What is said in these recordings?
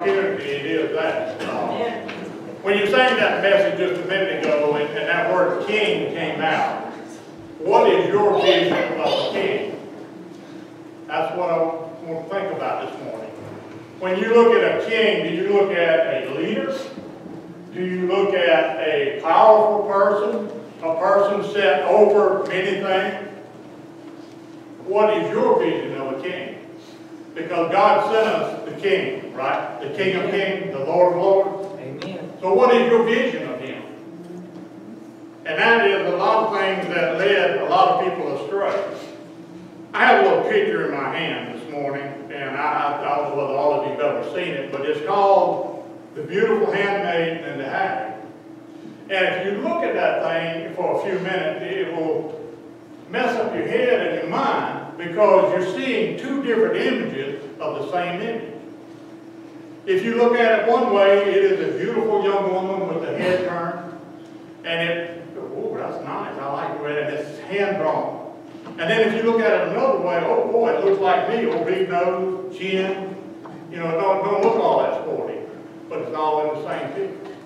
it is that. When you sang that message just a minute ago and, and that word king came out, what is your vision of a king? That's what I want to think about this morning. When you look at a king, do you look at a leader? Do you look at a powerful person? A person set over many things? What is your vision of a king? Because God sent us the king, right? The king of kings, the Lord of lords. Amen. So what is your vision of him? And that is a lot of things that led a lot of people astray. I have a little picture in my hand this morning, and I, I don't know whether all of you have ever seen it, but it's called The Beautiful Handmaid and the Hag. And if you look at that thing for a few minutes, it will mess up your head and your mind because you're seeing two different images of the same image. If you look at it one way, it is a beautiful young woman with the head turned, and it, oh, that's nice, I like the way that it's hand drawn. And then if you look at it another way, oh boy, it looks like me, oh, big nose, chin, you know, don't, don't look all that sporty, but it's all in the same picture.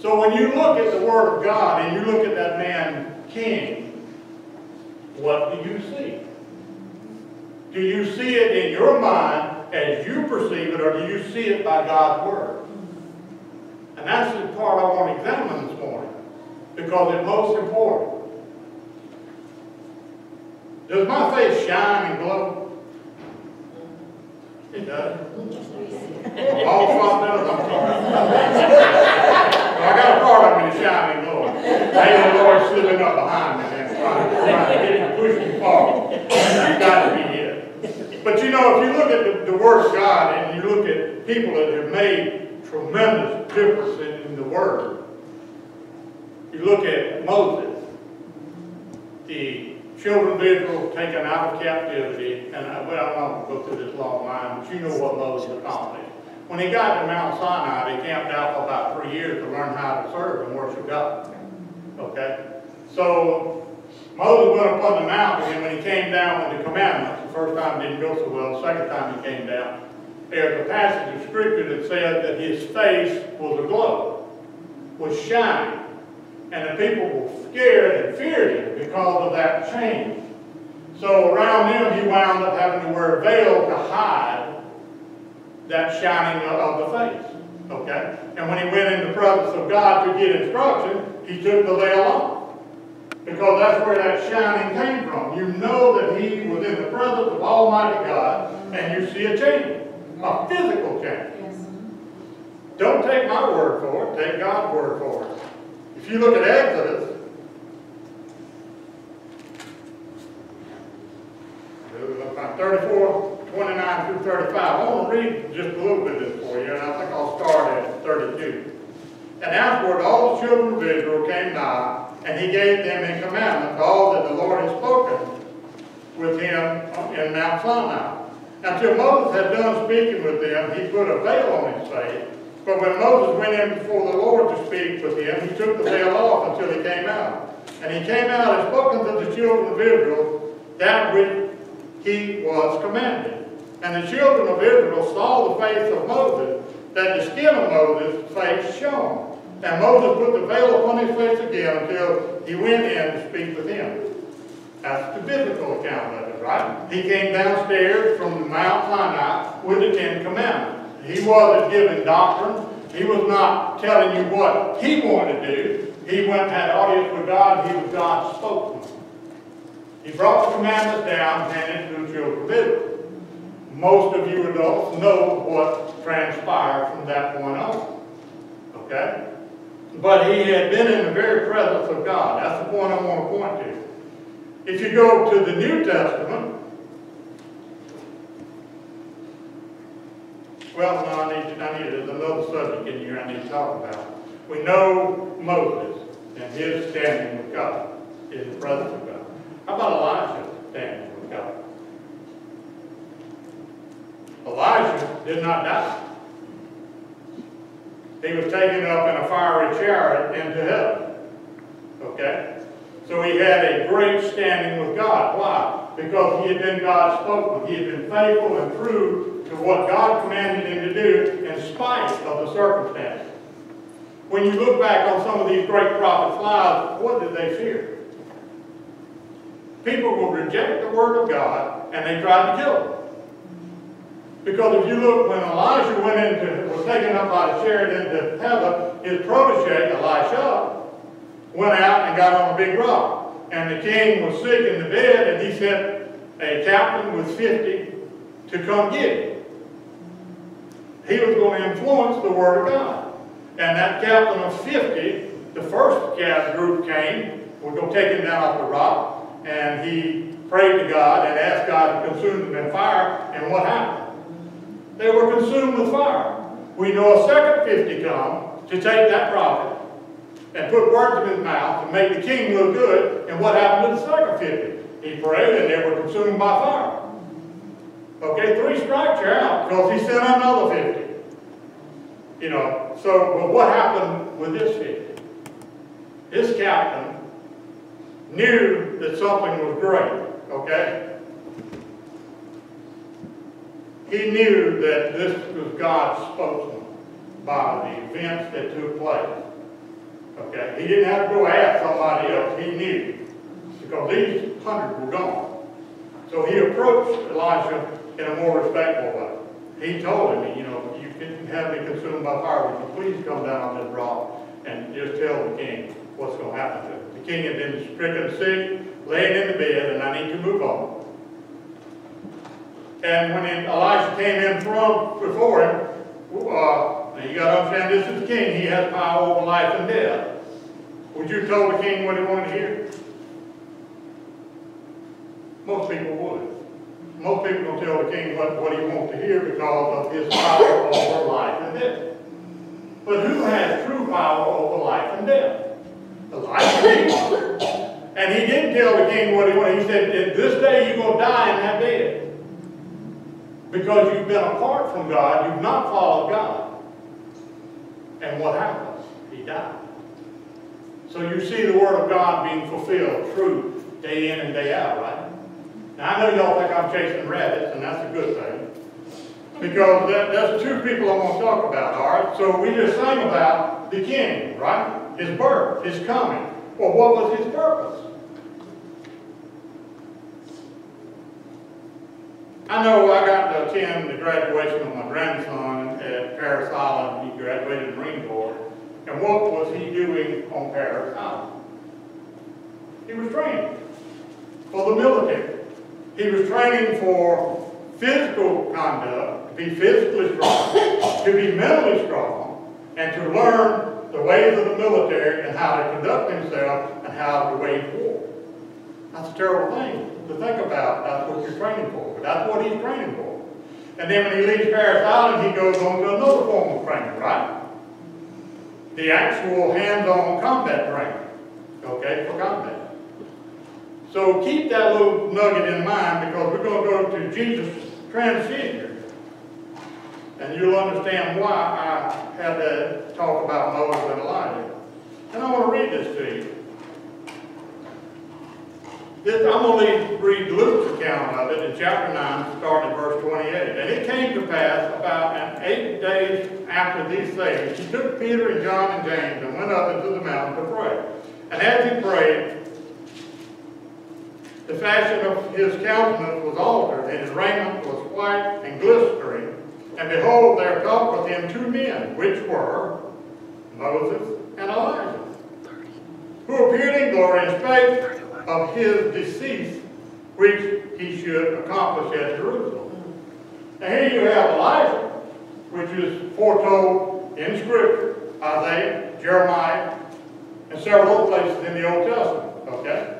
So when you look at the Word of God and you look at that man king, what do you see? Do you see it in your mind as you perceive it, or do you see it by God's Word? And that's the part I want to examine this morning, because it's most important. Does my face shine and glow? It does. Oh, All front does, I'm sorry. I got a part of me and glow. Maybe the Lord's slipping up behind me and trying to trying to get me, push me forward. You got to be. But you know, if you look at the, the Word of God and you look at people that have made tremendous difference in, in the Word, you look at Moses, the children of Israel taken out of captivity, and uh, I, well, I'm not going to go through this long line, but you know what Moses accomplished. When he got to Mount Sinai, they camped out for about three years to learn how to serve and worship God. Okay? So Moses went up on the mountain, and when he came down with the commandments, the first time didn't go so well, the second time he came down, there's a passage of scripture that said that his face was aglow, was shining. And the people were scared and feared him because of that change. So around them, he wound up having to wear a veil to hide that shining of the face. Okay? And when he went in the presence of God to get instruction, he took the veil off. Because that's where that shining came from. You know that he was in the presence of Almighty God, and you see a change, a physical change. Don't take my word for it, take God's word for it. If you look at Exodus, about 34, 29 through 35, I want to read just a little bit of this for you, and I think I'll start at 32. And afterward all the children of Israel came nigh, and he gave them in commandment all that the Lord had spoken with him in Mount Sinai. Until Moses had done speaking with them, he put a veil on his face. But when Moses went in before the Lord to speak with him, he took the veil off until he came out. And he came out and spoke unto the children of Israel that which he was commanded. And the children of Israel saw the face of Moses, that the skin of Moses' face shone. And Moses put the veil upon his face again until he went in to speak with him. That's the biblical account of it, right? He came downstairs from Mount Sinai with the Ten Commandments. He wasn't giving doctrine. He was not telling you what he wanted to do. He went and had audience with God. He was God's spokesman. He brought the commandments down and handed to the children of Israel. Most of you adults know what transpired from that point on. Okay? But he had been in the very presence of God. That's the point I want to point to. If you go to the New Testament, well, no, I need, I need, another subject in here I need to talk about. We know Moses and his standing with God, in the presence of God. How about Elijah standing with God? Elijah did not die. He was taken up in a fiery chariot into heaven. Okay? So he had a great standing with God. Why? Because he had been God's spokesman. He had been faithful and true to what God commanded him to do in spite of the circumstances. When you look back on some of these great prophets' lives, what did they fear? People will reject the word of God and they tried to kill him. Because if you look, when Elijah went into, was taken up by the chariot into heaven, his protege, Elisha, went out and got on a big rock. And the king was sick in the bed, and he sent a captain with 50 to come get him. He was going to influence the word of God. And that captain of 50, the first gas group came, would go take him down off the rock, and he prayed to God and asked God to consume them in fire, and what happened? They were consumed with fire. We know a second 50 come to take that prophet and put words in his mouth to make the king look good. And what happened to the second 50? He prayed and they were consumed by fire. Okay, three strikes you're out because he sent another 50. You know, so but what happened with this 50? This captain knew that something was great, okay? He knew that this was God's spokesman by the events that took place. Okay, he didn't have to go ask somebody else. He knew because these hundreds were gone. So he approached Elisha in a more respectful way. He told him, you know, you can have me consumed by fire. Would you please come down on this rock and just tell the king what's going to happen to him? The king had been stricken sick, laying in the bed, and I need to move on. And when Elijah came in from before him, uh, you got to understand this is the king. He has power over life and death. Would you tell the king what he wanted to hear? Most people would. Most people don't tell the king what, what he wants to hear because of his power over life and death. But who has true power over life and death? The life king. And he didn't tell the king what he wanted. He said, this day you're going to die in that bed because you've been apart from God, you've not followed God. And what happens? He died. So you see the Word of God being fulfilled, true, day in and day out, right? Now I know y'all think I'm chasing rabbits, and that's a good thing. Because that, that's two people I want to talk about, all right? So we just sang about the king, right? His birth, his coming. Well, what was his purpose? I know I got to attend the graduation of my grandson at Parris Island. He graduated Marine Corps. And what was he doing on Parris Island? He was training for the military. He was training for physical conduct, to be physically strong, to be mentally strong, and to learn the ways of the military and how to conduct himself and how to wage war. That's a terrible thing to think about. That's what you're training for. But that's what he's training for. And then when he leaves Parris Island, he goes on to another form of training, right? The actual hands-on combat training. Okay, for combat. So keep that little nugget in mind because we're going to go to Jesus' transfigured. And you'll understand why I had to talk about Moses and Elijah. And I want to read this to you. This, I'm going to read Luke's account of it in chapter 9, starting at verse 28. And it came to pass about an eight days after these things, he took Peter and John and James and went up into the mountain to pray. And as he prayed, the fashion of his countenance was altered, and his raiment was white and glistering. And behold, there talked with him two men, which were Moses and Elijah, who appeared in glory and spake of his decease, which he should accomplish at Jerusalem. Now here you have Elijah, which is foretold in Scripture, Isaiah, Jeremiah, and several other places in the Old Testament, okay?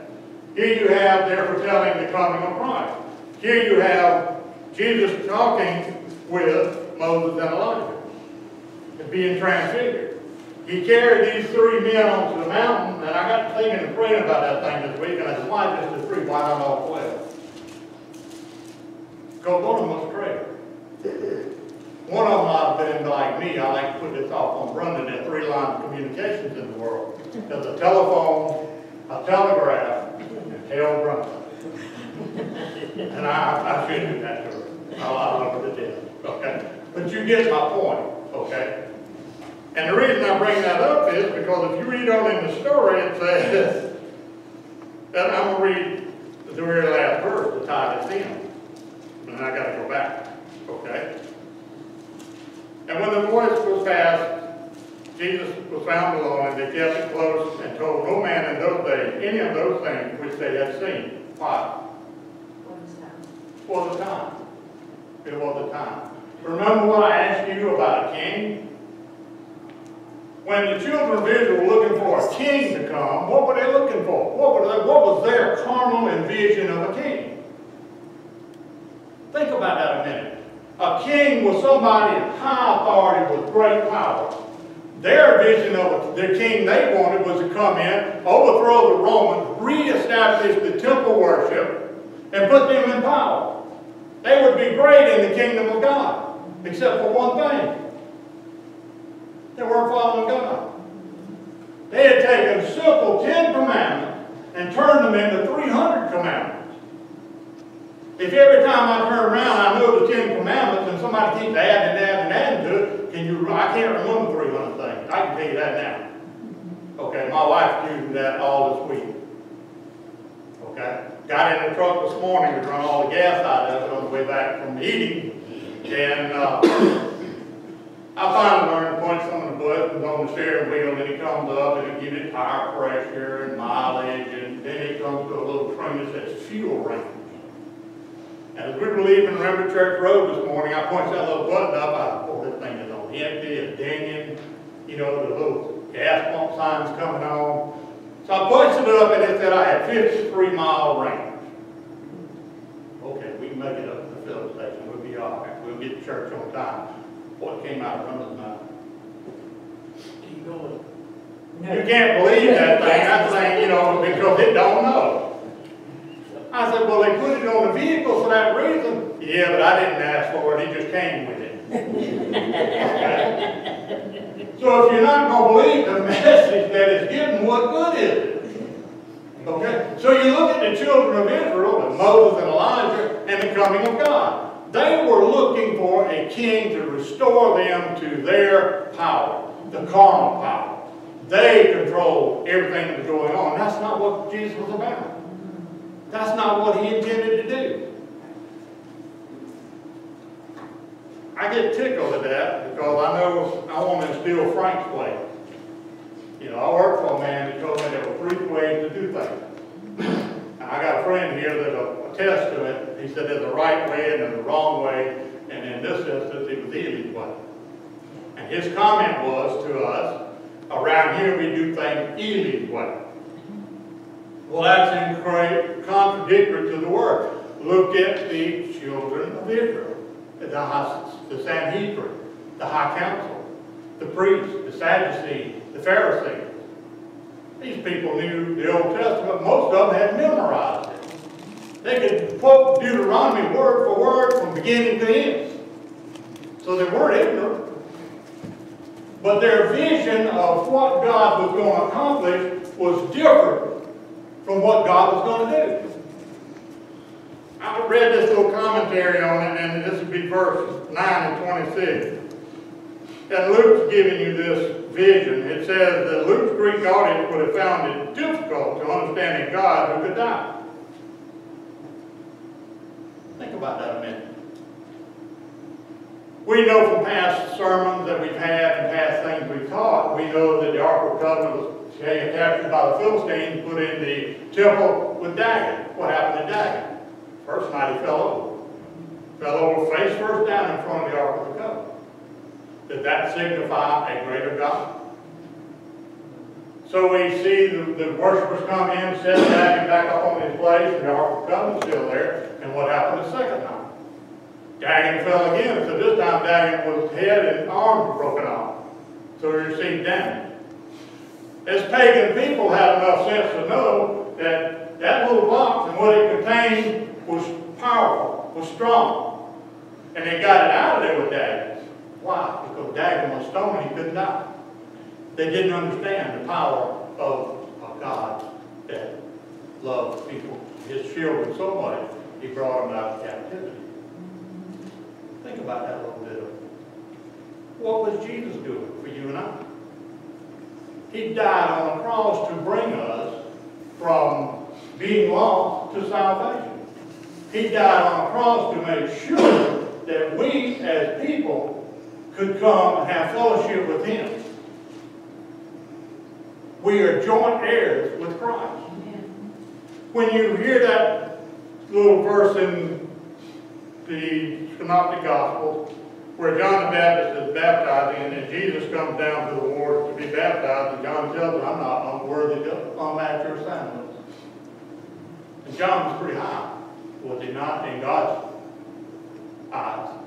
Here you have their foretelling the coming of Christ. Here you have Jesus talking with Moses and Elijah, and being transfigured. He carried these three men onto the mountain, and I got thinking and praying about that thing this week, and I said, why just the three? Why not all twelve? Because one of them was afraid. One of them might have been like me. I like to put this off on running there three lines of communications in the world. There's a telephone, a telegraph, and hell running. And I, I should do that to her. Oh, I love her to death, okay? But you get my point, okay? And the reason I bring that up is because if you read on in the story, it says, and I'm gonna read the very last verse to tie this in. And I gotta go back, okay? And when the voice was passed, Jesus was found alone, and they kept it close and told no man in those days any of those things which they had seen. Why? For the time. It was the time. Remember what I asked you about a king? When the children of Israel were looking for a king to come, what were they looking for? What, they, what was their carnal envision of a king? Think about that a minute. A king was somebody in high authority with great power. Their vision of the king they wanted was to come in, overthrow the Romans, reestablish the temple worship, and put them in power. They would be great in the kingdom of God, except for one thing. They weren't following God. They had taken simple Ten Commandments and turned them into 300 commandments. If every time I turn around I know the Ten Commandments and somebody keeps adding and adding and adding to it, can you, I can't remember 300 things. I can tell you that now. Okay, my wife used that all this week. Okay? Got in the truck this morning to run all the gas out of it on the way back from eating. And uh, I finally learned to punch some the buttons on the steering wheel and it comes up and it gives it tire pressure and mileage and then it comes to a little screen that says fuel range. And as we were leaving River Church Road this morning, I punched that little button up. I thought, this thing is on empty, it's dinging. You know, the little gas pump sign's coming on. So I punched it up and it said I had 53 mile range. Okay, we can make it up to the filling station. We'll be all right. We'll get to church on time. What came out of Rundle's mouth? You can't believe that thing. That thing, you know, because it don't know. I said, well, they put it on the vehicle for that reason. Yeah, but I didn't ask for it. He just came with it. Okay? So if you're not going to believe the message that is given, what good is it? Okay? So you look at the children of Israel, and Moses and Elijah, and the coming of God. They were looking for a king to restore them to their power, the carnal power. They controlled everything that was going on. That's not what Jesus was about. That's not what he intended to do. I get tickled at that because I know I want to steal Frank's way. You know, I work for a man that told me there were three ways to do things. I got a friend here that'll attest to it. He said there's a right way and there's a wrong way, and in this instance, it was Eli's way. His comment was to us, around here we do things Eli's way. Well, that's in contradictory to the word. Look at the children of Israel, the, the Sanhedrin, the high council, the priests, the Sadducees, the Pharisees. These people knew the Old Testament. Most of them had memorized it. They could quote Deuteronomy word for word from beginning to end. So they weren't ignorant. But their vision of what God was going to accomplish was different from what God was going to do. I read this little commentary on it, and this would be verse 9 and 26. And Luke's giving you this vision. It says that Luke's Greek audience would have found it difficult to understand a God who could die. Think about that a minute. We know from past sermons that we've had and past things we've taught, we know that the Ark of the Covenant was captured by the Philistines, put in the temple with Dagon. What happened to Dagon? First night he fell over. Fell over face first down in front of the Ark of the Covenant. Did that signify a greater God? So we see the, the worshipers come in, set Dagon back up on his place, and the Ark of the Covenant's still there. And what happened the second night? Dagon fell again, so this time Dagon was head and arms broken off. So he received damage. As pagan people had enough sense to know that that little box and what it contained was powerful, was strong. And they got it out of there with Dagon. Why? Because Dagon was stone and he couldn't die. They didn't understand the power of a God that loved people, his children so much. He brought them out of captivity. Think about that a little bit. What was Jesus doing for you and I? He died on a cross to bring us from being lost to salvation. He died on a cross to make sure that we as people could come and have fellowship with Him. We are joint heirs with Christ. When you hear that little verse in the Synoptic Gospel, where John the Baptist is baptizing, and then Jesus comes down to the water to be baptized, and John tells him, I'm not unworthy to unlatch your sandals. And John was pretty high, was he not, in God's eyes?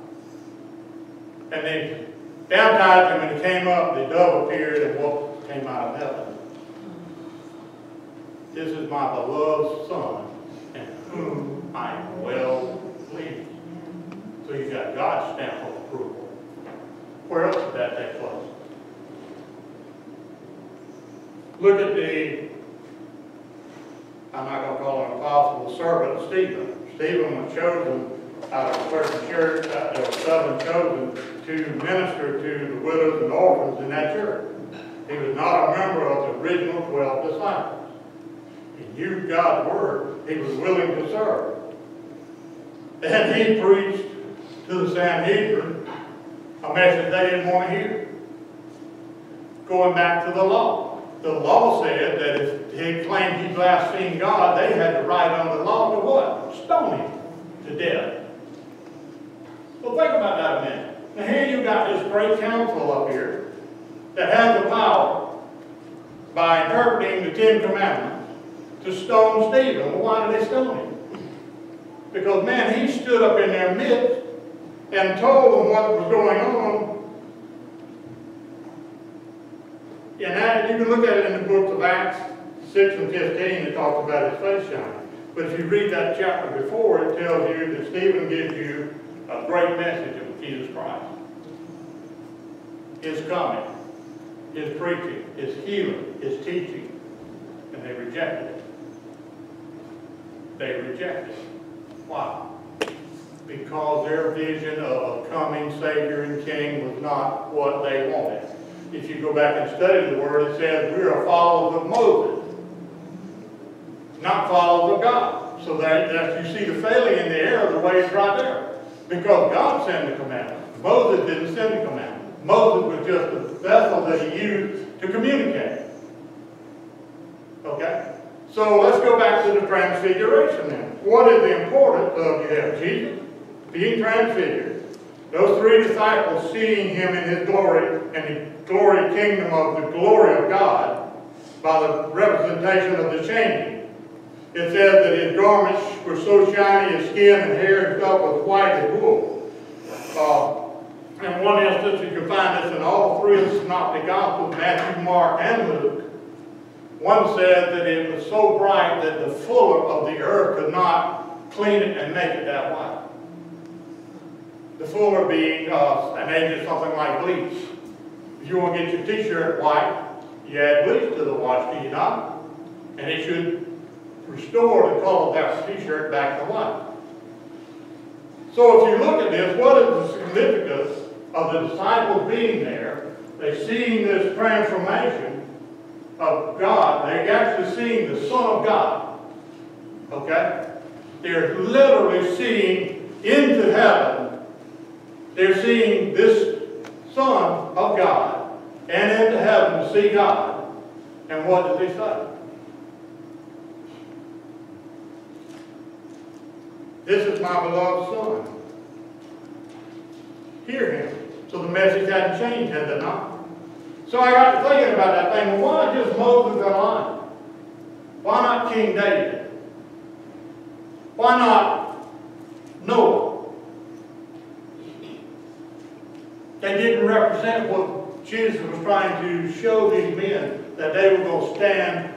And they baptized him, and he came up, the dove appeared, and what came out of heaven? This is my beloved Son, in whom I am well pleased. So you got God's stamp of approval. Where else did that take place? Look at the, I'm not going to call him apostle, servant Stephen. Stephen was chosen out of a certain church, there were seven chosen to minister to the widows and orphans in that church. He was not a member of the original 12 disciples. He knew God's word. He was willing to serve. And he preached to the Sanhedrin a message they didn't want to hear. Going back to the law. The law said that if he claimed he blasphemed God, they had the right under the law to what? Stone him to death. Well, think about that a minute. Now here you got this great council up here that has the power by interpreting the Ten Commandments to stone Stephen. Well, why did they stone him? Because, man, he stood up in their midst and told them what was going on. And that, you can look at it in the books of Acts 6 and 15, it talks about his face shining. But if you read that chapter before, it tells you that Stephen gives you a great message of Jesus Christ. His coming, his preaching, his healing, his teaching, and they rejected it. They rejected it. Why? Because their vision of a coming Savior and King was not what they wanted. If you go back and study the Word, it says we are followers of Moses, not followers of God. So that, that you see the failing in the error, the way it's right there. Because God sent the commandment. Moses didn't send the commandment. Moses was just a vessel that he used to communicate. Okay? So let's go back to the transfiguration then. What is the importance of you have Jesus being transfigured, those three disciples seeing him in his glory and the glory kingdom of the glory of God by the representation of the changing. It says that his garments were so shiny, his skin and hair and stuff was white as wool. Uh, in one instance, you can find this in all three of the synoptic gospels, Matthew, Mark, and Luke. One said that it was so bright that the fuller of the earth could not clean it and make it that white. The fuller being uh, an age of something like bleach. If you want to get your t-shirt white, you add bleach to the wash, do you not? And it should restore the color of that t-shirt back to white. So if you look at this, what is the significance of the disciples being there? They seeing this transformation of God. They're actually seeing the Son of God. Okay? They're literally seeing into heaven. They're seeing this Son of God and into heaven to see God. And what does he say? This is my beloved Son. Hear him. So the message hadn't changed, had it not? So I got to thinking about that thing. Why just Moses and Elijah? Why not King David? Why not Noah? They didn't represent what Jesus was trying to show these men that they were going to stand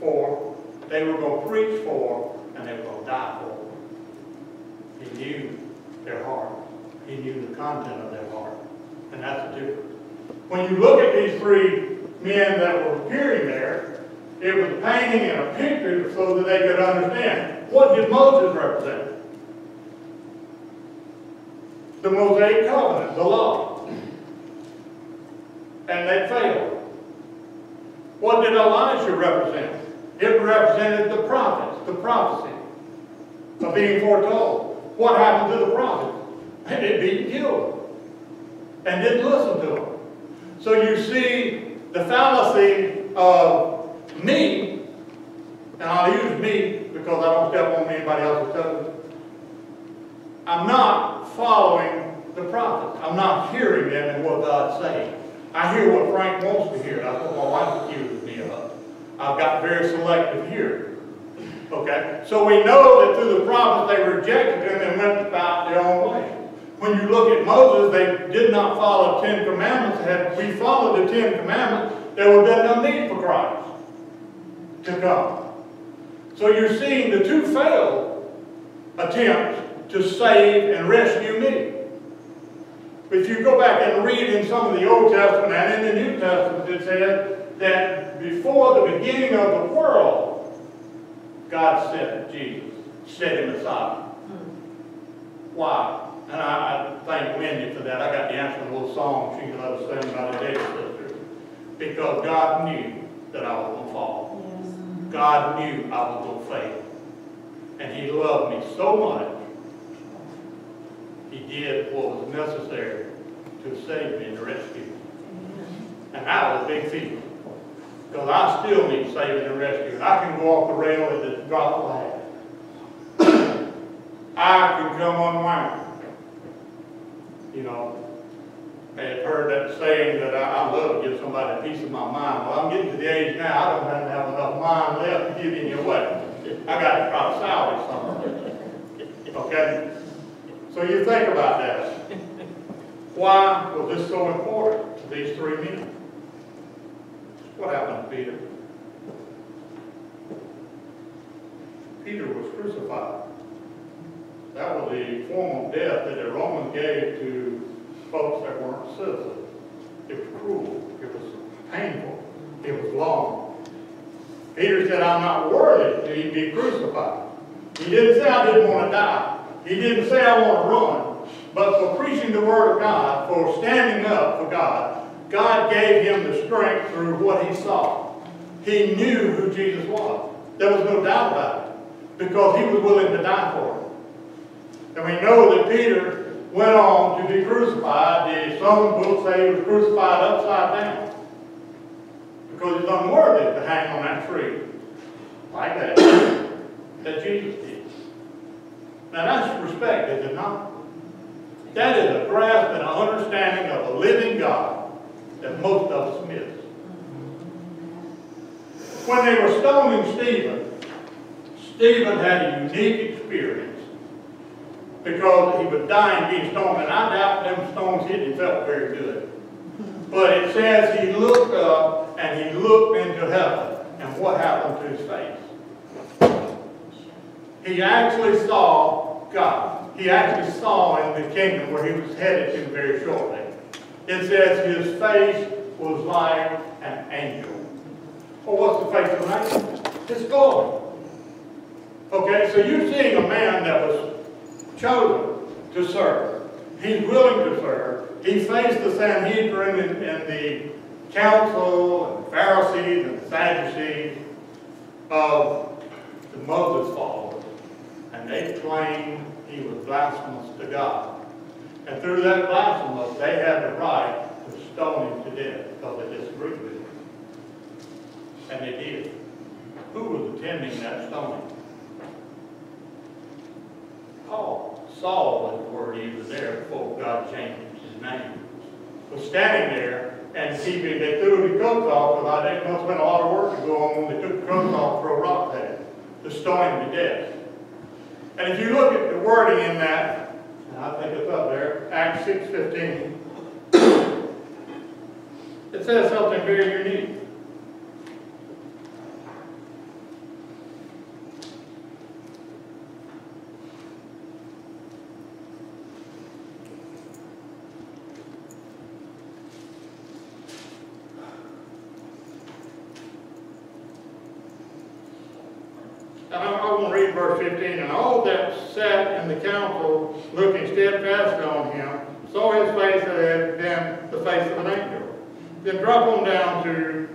for, they were going to preach for, and they were going to die for. He knew their heart. He knew the content of their heart. And that's the difference. When you look at these three men that were appearing there, it was painting in a picture so that they could understand. What did Moses represent? The Mosaic covenant, the law. And they failed. What did Elijah represent? It represented the prophets, the prophecy of being foretold. What happened to the prophets? And it beat killed and didn't listen to them. So you see the fallacy of me, and I'll use me because I don't step on anybody else's toes. I'm not following the prophets. I'm not hearing them and what God's saying. I hear what Frank wants to hear. That's what my wife accuses me of. I've got very selective hearing. Okay? So we know that through the prophets they rejected him and went about their own way. When you look at Moses, they did not follow the Ten Commandments. Had we followed the Ten Commandments, there would have been no need for Christ to come. So you're seeing the two failed attempts to save and rescue me. If you go back and read in some of the Old Testament and in the New Testament, it says that before the beginning of the world, God sent Jesus, set him aside. Hmm. Why? And I, I thank Wendy for that. I got the answer in a little song she let us sing about the David sisters. Because God knew that I was going to fall. Yes. God knew I was going to fail. And He loved me so much, He did what was necessary to save me and to rescue me. And that was a big feat. Because I still need saving and rescuing. I can go off the rail and just drop the lag. I can come unwound. You know, I had heard that saying that I, I love to give somebody a piece of my mind. Well, I'm getting to the age now, I don't have, have enough mind left to give any away. I got to try to salvage something. Okay? So you think about that. Why was this so important to these three men? What happened to Peter? Peter was crucified. That was the form of death that the Romans gave to folks that weren't citizens. It was cruel. It was painful. It was long. Peter said, I'm not worthy to be crucified. He didn't say I didn't want to die. He didn't say I want to run. But for preaching the Word of God, for standing up for God, God gave him the strength through what he saw. He knew who Jesus was. There was no doubt about it. Because he was willing to die for him. And we know that Peter went on to be crucified. The some books say he was crucified upside down. Because he's unworthy to hang on that tree. Like that. that Jesus did. Now that's respect, is it not? That is a grasp and an understanding of a living God that most of us miss. When they were stoning Stephen, Stephen had a unique experience because he was dying being stoned, and I doubt them stones hit him felt very good. But it says he looked up and he looked into heaven, and what happened to his face? He actually saw God. He actually saw in the kingdom where he was headed to very shortly. It says his face was like an angel. Well, what's the face of an angel? His glory. Okay, so you're seeing a man that was chosen to serve. He's willing to serve. He faced the Sanhedrin and, and the council and the Pharisees and the Sadducees of the Moses followers. They claimed he was blasphemous to God. And through that blasphemous, they had the right to stone him to death because they disagreed with him. And they did. Who was attending that stoning? Paul. Saul was the word he was there before God changed his name. Was standing there and keeping, they threw the coats off because I think it must have been a lot of work to go on they took the coats off for a rock there to stone him to death. And if you look at the wording in that, I think it's up there, Acts 6.15, it says something very unique. And I, I want to read verse verse 15, and all that sat in the council, looking steadfast on him, saw his face had been the face of an angel. Then drop on down to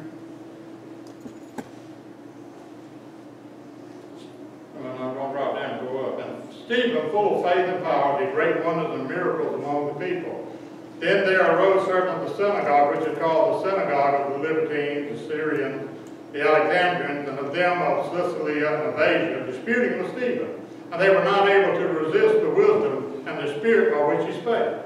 I'm going to drop down and go up. And Stephen, full of faith and power, did great wonders and miracles among the people. Then there arose certain of the synagogue, which is called the synagogue of the Libertines, the Syrians, the Alexandrians, and of them of Cilicia and of Asia, disputing with Stephen. And they were not able to resist the wisdom and the spirit by which he spake.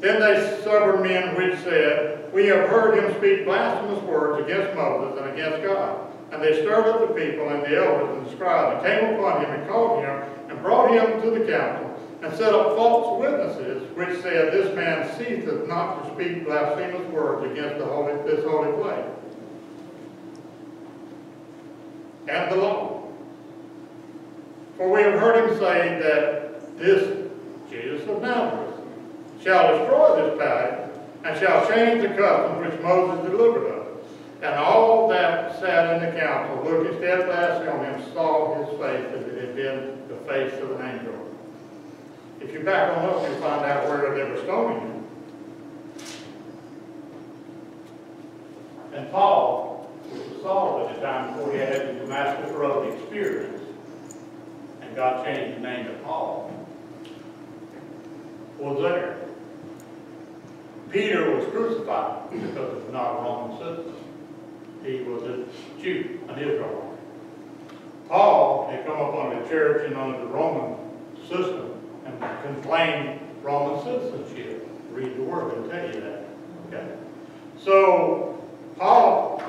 Then they suffered men which said, We have heard him speak blasphemous words against Moses and against God. And they stirred up the people and the elders and the scribes, and came upon him and called him, and brought him to the council, and set up false witnesses, which said, This man ceaseth not to speak blasphemous words against the holy, this holy place. And the law. For we have heard him say that this Jesus of Nazareth shall destroy this palace, and shall change the custom which Moses delivered us. And all that sat in the council, looking steadfastly on him, saw his face as it had been the face of an angel. If you back on up, you'll find out where they were stoning him. And Paul, which was Saul at the time before he had the Damascus Road experience, and God changed the name to Paul, was there. Peter was crucified because was not a Roman citizen. He was a Jew, an Israelite. Paul had come up under the church and under the Roman system and complained Roman citizenship. Read the word, it'll tell you that. Okay? So, Paul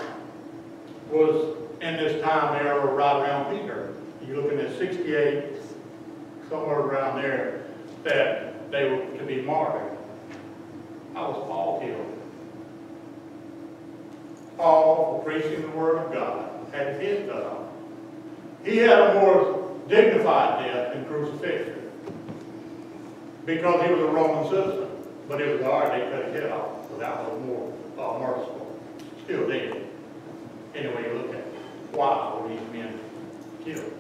was in this time era right around Peter. You're looking at 68, somewhere around there, that they were to be martyred. I was Paul killed? Paul, for preaching the word of God, had his off. He had a more dignified death than crucifixion because he was a Roman citizen. But it was hard, they cut his head off, so that was more uh, merciful. Still dead. Anyway, you look at it. Why were these men killed?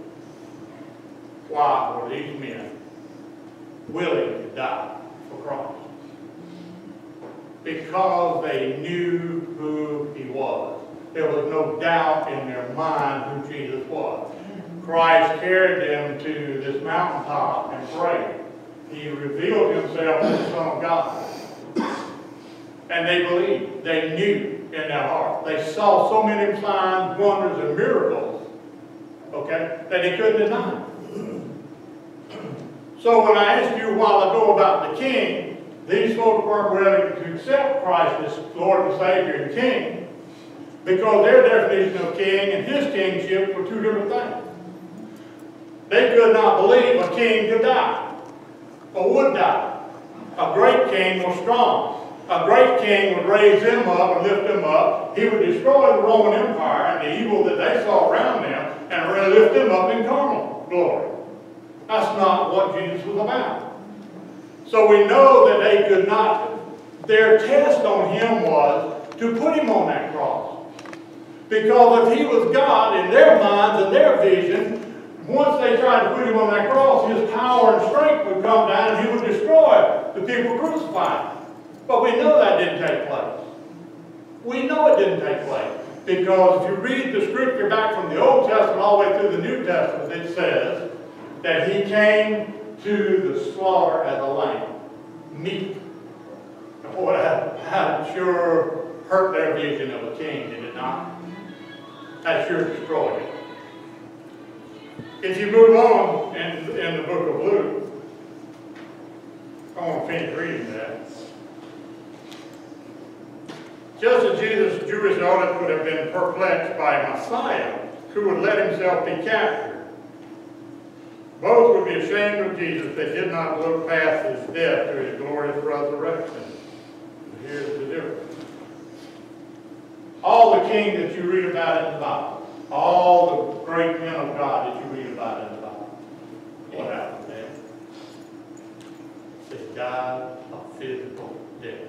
Why were these men willing to die for Christ? Because they knew who he was. There was no doubt in their mind who Jesus was. Christ carried them to this mountaintop and prayed. He revealed himself as the Son of God. And they believed. They knew in their heart. They saw so many signs, wonders, and miracles, okay, that they couldn't deny. So when I asked you a while ago about the king, these folks weren't willing to accept Christ as Lord and Savior and King because their definition of king and his kingship were two different things. They could not believe a king could die or would die. A great king was strong. A great king would raise them up and lift them up. He would destroy the Roman Empire and the evil that they saw around them and really lift them up in carnal glory. That's not what Jesus was about. So we know that they could not, their test on him was to put him on that cross. Because if he was God in their minds and their vision, once they tried to put him on that cross, his power and strength would come down and he would destroy the people crucified. But we know that didn't take place. We know it didn't take place. Because if you read the scripture back from the Old Testament all the way through the New Testament, it says that he came to the slaughter as the lamb. And boy, that, sure hurt their vision of a king, did it not? That sure destroyed it. If you move on in, in the book of Luke, I want to finish reading that. Just as Jesus' Jewish audience would have been perplexed by Messiah who would let himself be captured, both would be ashamed of Jesus they did not look past his death to his glorious resurrection. Here's the difference. All the kings that you read about in the Bible, all the great men of God that you read about in the Bible, what happened to them? They died a physical death.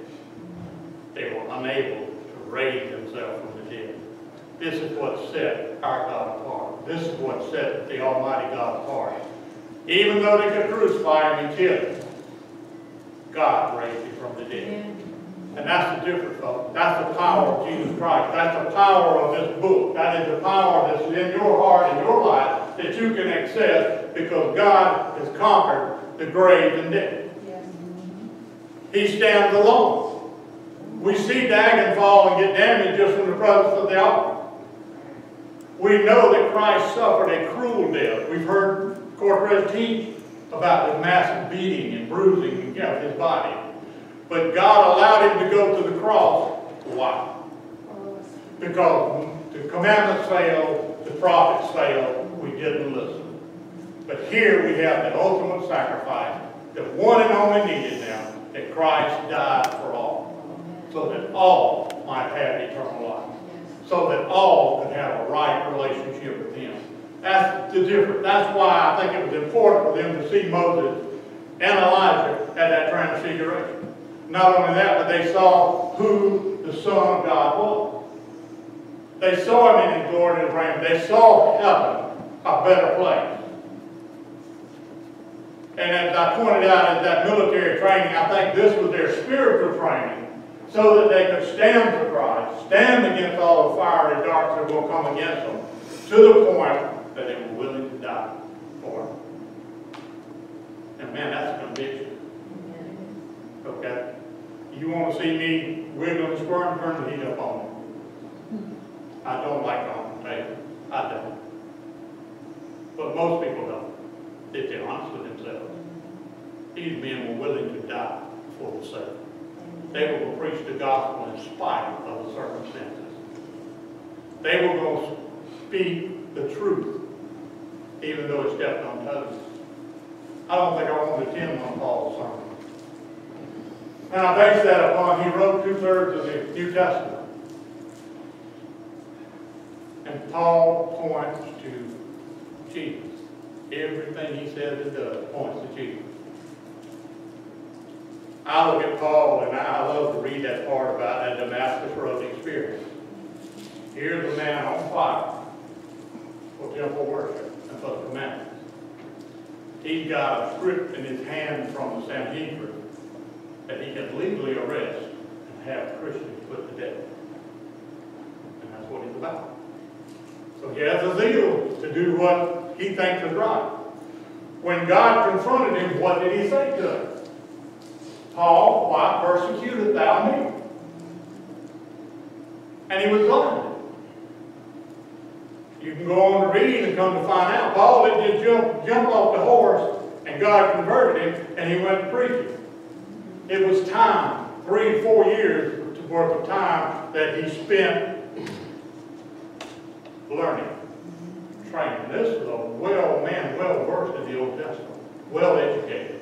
They were unable to raise themselves from the dead. This is what set our God apart. this is what set the Almighty God apart. Even though they could crucify him and kill him, God raised him from the dead. And that's the difference, folks. That's the power of Jesus Christ. That's the power of this book. That is the power that's in your heart and your life that you can access because God has conquered the grave and death. He stands alone. We see Dagon fall and get damaged just from the presence of the altar. We know that Christ suffered a cruel death. We've heard Cortez teach about the massive beating and bruising of his body. But God allowed him to go to the cross. Why? Because the commandments failed, the prophets failed, we didn't listen. But here we have the ultimate sacrifice, the one and only needed now, that Christ died for all, so that all might have eternal life, so that all could have a right relationship with Him. That's the difference. That's why I think it was important for them to see Moses and Elijah at that transfiguration. Not only that, but they saw who the Son of God was. They saw him in his glory and reign. They saw heaven, a better place. And as I pointed out in that military training, I think this was their spiritual training so that they could stand for Christ, stand against all the fire and darts that will come against them, to the point that they were willing to die for. And man, that's a conviction. Okay? You want to see me wiggle and squirm, turn the heat up on me. I don't like confrontation. I don't. But most people don't, if they're honest with themselves. These men were willing to die for the sake. They to preach the gospel in spite of the circumstances. They were going to speak the truth, even though it stepped on toes. I don't think I want to attend one Paul's sermons. And I base that upon he wrote two-thirds of the New Testament. And Paul points to Jesus. Everything he says and does points to Jesus. I look at Paul and I love to read that part about that Damascus Road experience. Here's a man on fire for temple worship for the commandments. He's got a script in his hand from the Sanhedrin that he can legally arrest and have Christians put to death. And that's what he's about. So he has a zeal to do what he thinks is right. When God confronted him, what did he say to him? Paul, why persecutest thou me? And he was blinded. You can go on to read and come to find out. Paul didn't just jump, jump off the horse and God converted him and he went preaching. It was time, three and four years worth of time that he spent learning, training. This is a well man, well versed in the Old Testament, well educated.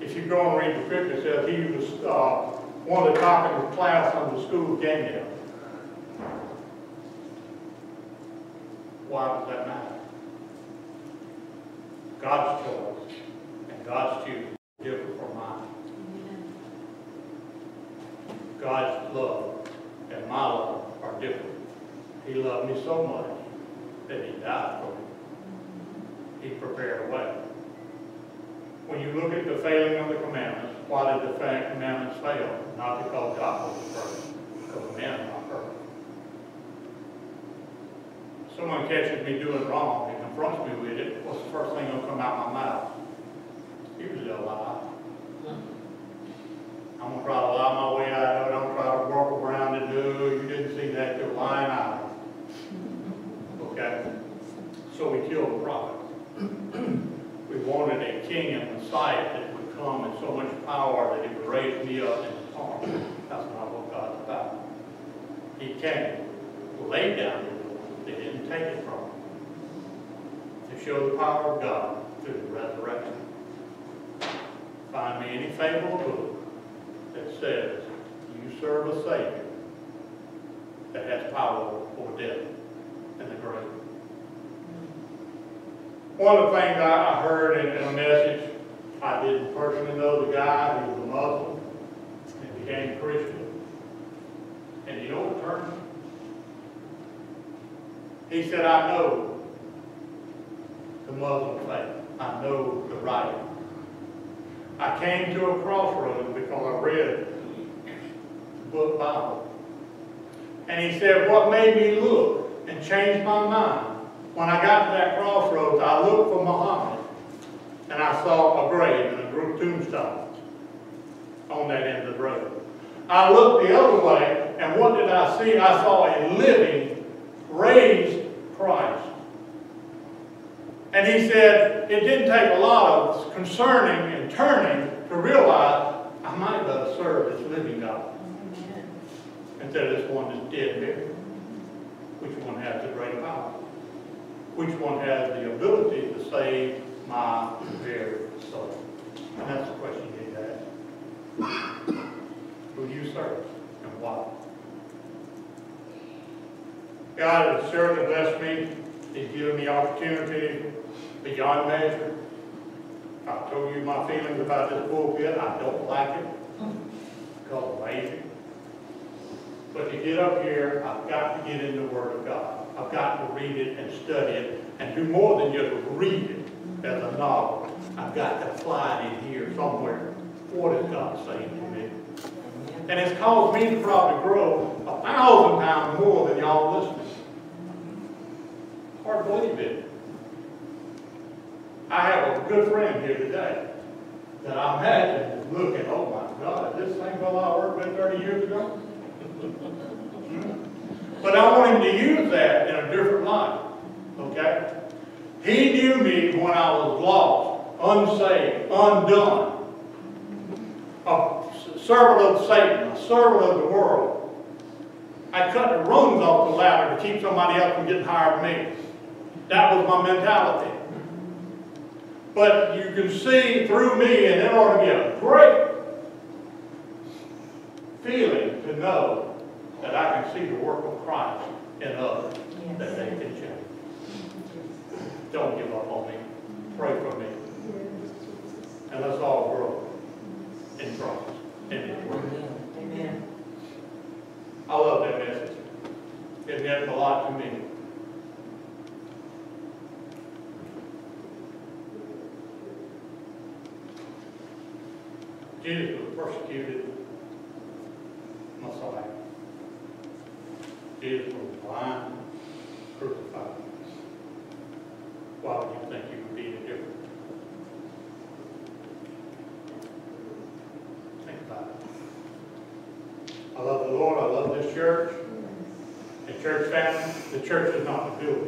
If you go and read the scripture, it says he was uh, one of the top in his class on the school of Why does that matter? God's choice and God's choosing is different from mine. God's love and my love are different. He loved me so much that he died for me. Mm-hmm. He prepared a way. When you look at the failing of the commandments, why did the commandments fail? Not because God was perfect, because man is not perfect. Someone catches me doing wrong and confronts me with it, what's the first thing that'll come out my mouth? Usually a lie. I'm gonna try to lie my way out of it, I'm gonna try to work around it, no, you didn't see that, you're lying out. Okay? So we killed the prophet. We wanted a king and Messiah that would come in so much power that he would raise me up his arms. That's not what God's about. He came, laid down take it from. To show the power of God through the resurrection. Find me any faithful book that says you serve a Savior that has power over death and the grave. One of the things I heard in, in a message, I didn't personally know the guy, he was a Muslim, and became a Christian. And you know what turned? He said, I know the Muslim faith. I know the writing. I came to a crossroads because I read the book Bible. And he said, what made me look and change my mind? When I got to that crossroads, I looked for Muhammad and I saw a grave and a group tombstones on that end of the road. I looked the other way, and what did I see? I saw a living, raised Christ. And he said, it didn't take a lot of concerning and turning to realize I might better serve this living God instead of this one that's dead buried. Which one has the greater power? Which one has the ability to save my very soul? And that's the question you need to ask. Who do you serve and why? God has certainly blessed me. He's given me opportunity beyond measure. I've told you my feelings about this pulpit. I don't like it. Because lazy. But to get up here, I've got to get in the Word of God. I've got to read it and study it and do more than just read it as a novel. I've got to apply it in here somewhere. What is God saying to me? And it's caused me to probably grow a thousand times more than y'all listening. Hard believe it. I have a good friend here today that I imagine is looking, oh my God, is this same fellow I worked with 30 years ago? Hmm? But I want him to use that in a different light, okay? He knew me when I was lost, unsaved, undone, a servant of Satan, a servant of the world. I cut the rungs off the ladder to keep somebody else from getting higher than me. That was my mentality. But you can see through me, and it ought to be a great feeling to know that I can see the work of Christ in others, that they can change. Don't give up on me. Pray for me. And let's all grow in Christ, in His Word. Amen. I love that message. It meant a lot to me. Jesus was persecuted Messiah. Jesus was blind, crucified. Why would you think you would be any different? Think about it. I love the Lord, I love this church. And church family, the church is not the building